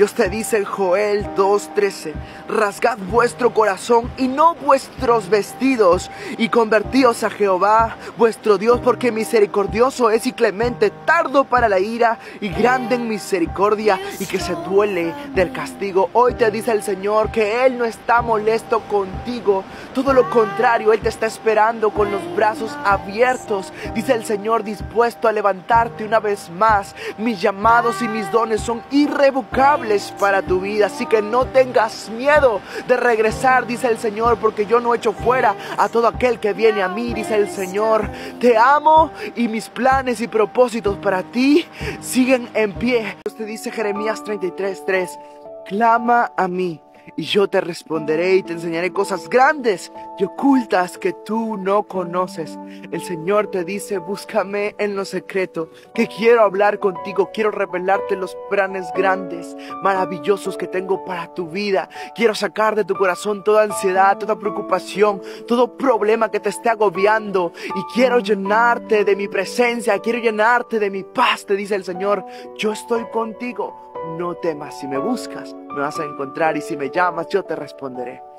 Dios te dice en Joel 2.13, rasgad vuestro corazón y no vuestros vestidos y convertíos a Jehová vuestro Dios porque misericordioso es y clemente, tardo para la ira y grande en misericordia y que se duele del castigo. Hoy te dice el Señor que Él no está molesto contigo, todo lo contrario, Él te está esperando con los brazos abiertos. Dice el Señor dispuesto a levantarte una vez más. Mis llamados y mis dones son irrevocables para tu vida. Así que no tengas miedo de regresar, dice el Señor, porque yo no echo fuera a todo aquel que viene a mí, dice el Señor. Te amo y mis planes y propósitos para ti siguen en pie. Te dice Jeremías 33:3, clama a mí y yo te responderé y te enseñaré cosas grandes y ocultas que tú no conoces. El Señor te dice, búscame en lo secreto, que quiero hablar contigo, quiero revelarte los planes grandes, maravillosos que tengo para tu vida. Quiero sacar de tu corazón toda ansiedad, toda preocupación, todo problema que te esté agobiando y quiero llenarte de mi presencia, quiero llenarte de mi paz, te dice el Señor. Yo estoy contigo. No temas, si me buscas, me vas a encontrar y si me llamas, yo te responderé.